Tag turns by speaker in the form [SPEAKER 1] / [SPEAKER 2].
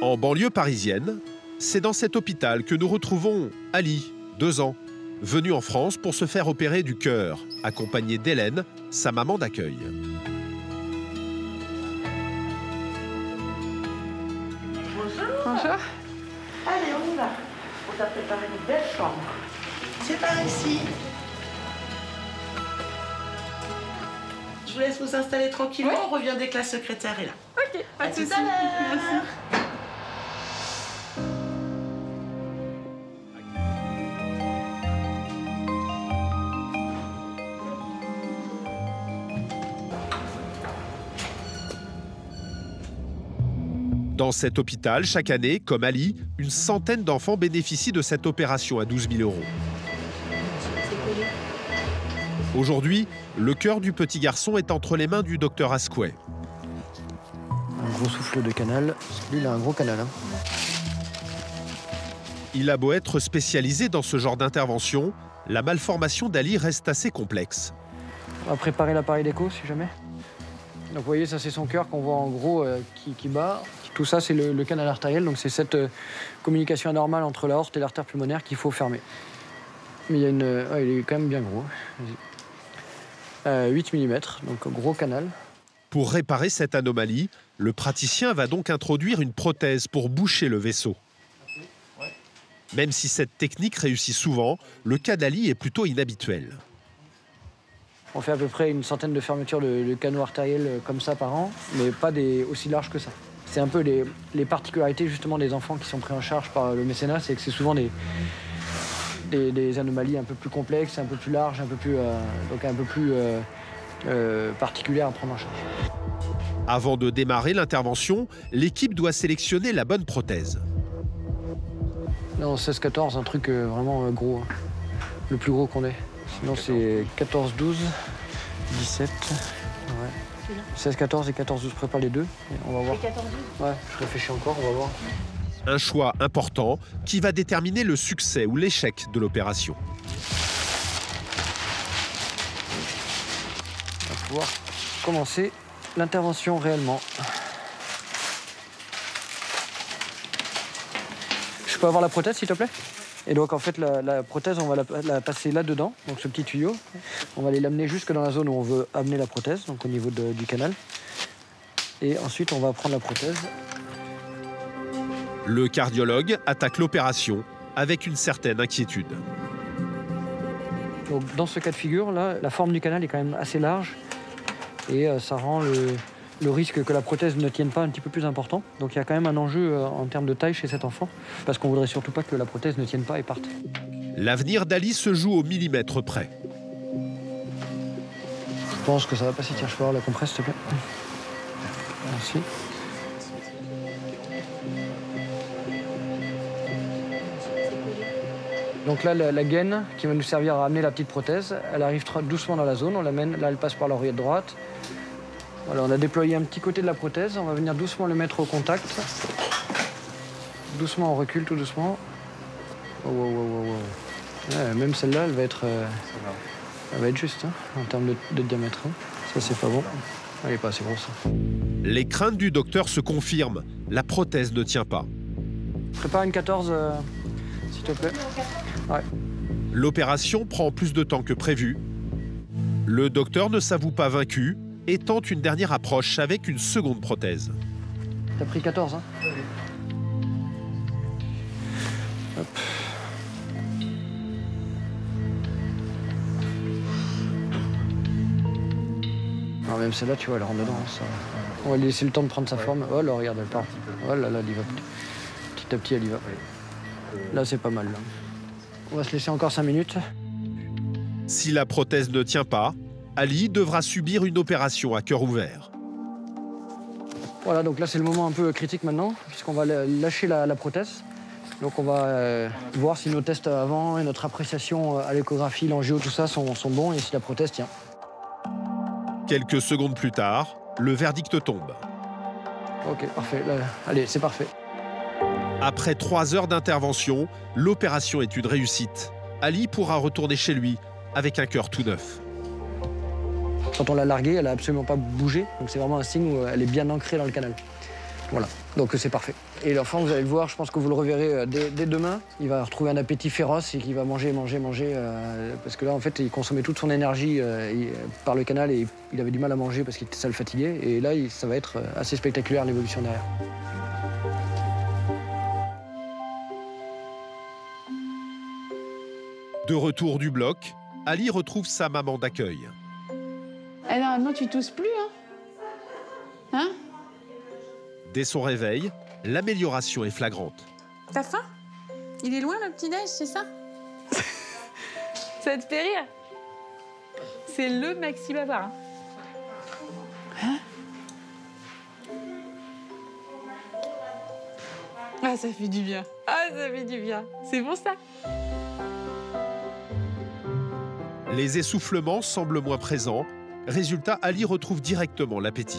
[SPEAKER 1] En banlieue parisienne, c'est dans cet hôpital que nous retrouvons Ali, deux ans, venu en France pour se faire opérer du cœur, accompagné d'Hélène, sa maman d'accueil.
[SPEAKER 2] Bonjour.
[SPEAKER 3] Allez, on y va. On t'a préparé une belle chambre. C'est par ici. Je vous laisse vous installer tranquillement. On revient dès que la secrétaire est là.
[SPEAKER 2] Ok,
[SPEAKER 3] À tout
[SPEAKER 2] soucis.
[SPEAKER 3] à l'heure.
[SPEAKER 1] Dans cet hôpital, chaque année, comme Ali, une centaine d'enfants bénéficient de cette opération à 12 000 euros. Aujourd'hui, le cœur du petit garçon est entre les mains du docteur Asquet.
[SPEAKER 4] Un gros souffle de canal. Lui, il a un gros canal. hein.
[SPEAKER 1] Il a beau être spécialisé dans ce genre d'intervention, la malformation d'Ali reste assez complexe.
[SPEAKER 4] On va préparer l'appareil d'écho, si jamais. Donc, vous voyez, ça, c'est son cœur qu'on voit en gros euh, qui, qui bat. Tout ça, c'est le, le canal artériel. Donc, c'est cette euh, communication anormale entre l'aorte et l'artère pulmonaire qu'il faut fermer. Mais il y a une. euh, ouais, il est quand même bien gros. Vas-y. Euh, 8 mm, donc gros canal.
[SPEAKER 1] Pour réparer cette anomalie, le praticien va donc introduire une prothèse pour boucher le vaisseau. Même si cette technique réussit souvent, le cas d'Ali est plutôt inhabituel.
[SPEAKER 4] On fait à peu près une centaine de fermetures de, de canaux artériels euh, comme ça par an, mais pas des, aussi larges que ça. C'est un peu les, les particularités justement des enfants qui sont pris en charge par le mécénat, c'est que c'est souvent des, des, des anomalies un peu plus complexes, un peu plus larges, un peu plus, euh, donc un peu plus euh, euh, particulières à prendre en charge.
[SPEAKER 1] Avant de démarrer l'intervention, l'équipe doit sélectionner la bonne prothèse.
[SPEAKER 4] Non, 16-14, un truc vraiment gros, hein. le plus gros qu'on ait. Sinon c'est 14-12, 17, ouais. 16-14 et 14-12, prépare les deux, et on va voir. Ouais, je réfléchis encore, on va voir.
[SPEAKER 1] Un choix important qui va déterminer le succès ou l'échec de l'opération.
[SPEAKER 4] On va pouvoir commencer l'intervention réellement. Je peux avoir la prothèse, s'il te plaît? Et donc, en fait, la, la prothèse, on va la, la passer là-dedans, donc ce petit tuyau. On va aller l'amener jusque dans la zone où on veut amener la prothèse, donc au niveau de- du canal. Et ensuite, on va prendre la prothèse.
[SPEAKER 1] Le cardiologue attaque l'opération avec une certaine inquiétude.
[SPEAKER 4] Donc, dans ce cas de figure, là, la forme du canal est quand même assez large et euh, ça rend le, le risque que la prothèse ne tienne pas un petit peu plus important. Donc, il y a quand même un enjeu euh, en termes de taille chez cet enfant parce qu'on voudrait surtout pas que la prothèse ne tienne pas et parte.
[SPEAKER 1] L'avenir d'Ali se joue au millimètre près.
[SPEAKER 4] Je pense que ça va passer. Tiens, je peux avoir la compresse, s'il te plaît. Merci. Donc là, la, la gaine qui va nous servir à amener la petite prothèse, elle arrive doucement dans la zone, on l'amène, là elle passe par l'oreillette droite. Voilà, on a déployé un petit côté de la prothèse, on va venir doucement le mettre au contact. Doucement, on recule tout doucement. Oh. Ouais, même celle-là, elle va être, euh, elle va être juste hein, en termes de, de diamètre. hein. Ça, c'est pas bon. Elle est pas assez grosse.
[SPEAKER 1] Les craintes du docteur se confirment. La prothèse ne tient pas.
[SPEAKER 4] Prépare une 14, euh, s'il te plaît.
[SPEAKER 1] L'opération prend plus de temps que prévu. Le docteur ne s'avoue pas vaincu et tente une dernière approche avec une seconde prothèse.
[SPEAKER 4] T'as pris 14, hein Hop. Alors même celle-là, tu vois, elle rentre dedans. Ça. On va lui laisser le temps de prendre sa forme. Oh là, regarde, elle part. Oh là là, elle y va. Petit à petit, elle y va. Là, c'est pas mal. Là. On va se laisser encore 5 minutes.
[SPEAKER 1] Si la prothèse ne tient pas, Ali devra subir une opération à cœur ouvert.
[SPEAKER 4] Voilà, donc là c'est le moment un peu critique maintenant, puisqu'on va lâcher la, la prothèse. Donc on va euh, voir si nos tests avant et notre appréciation euh, à l'échographie, l'angio, tout ça sont, sont bons et si la prothèse tient.
[SPEAKER 1] Quelques secondes plus tard, le verdict tombe.
[SPEAKER 4] Ok, parfait. Là, allez, c'est parfait.
[SPEAKER 1] Après trois heures d'intervention, l'opération est une réussite. Ali pourra retourner chez lui avec un cœur tout neuf.
[SPEAKER 4] Quand on l'a larguée, elle a absolument pas bougé, donc c'est vraiment un signe où elle est bien ancrée dans le canal. Voilà, donc c'est parfait. Et l'enfant, vous allez le voir, je pense que vous le reverrez euh, dès, demain. Il va retrouver un appétit féroce et qu'il va manger, manger, manger. euh, parce que là, en fait, il consommait toute son énergie euh, par le canal et il avait du mal à manger parce qu'il était sale fatigué. Et là, ça va être euh, assez spectaculaire l'évolution derrière.
[SPEAKER 1] De retour du bloc, Ali retrouve sa maman d'accueil.
[SPEAKER 2] Eh non, non, tu tousses plus, hein Hein?
[SPEAKER 1] Dès son réveil, l'amélioration est flagrante.
[SPEAKER 2] T'as faim? Il est loin le petit-déj, c'est ça? Ça te fait rire C'est le maxi bavard. Hein Hein? Ah, ça fait du bien. Ah, ça fait du bien. C'est bon ça?
[SPEAKER 1] Les essoufflements semblent moins présents. Résultat, Ali retrouve directement l'appétit.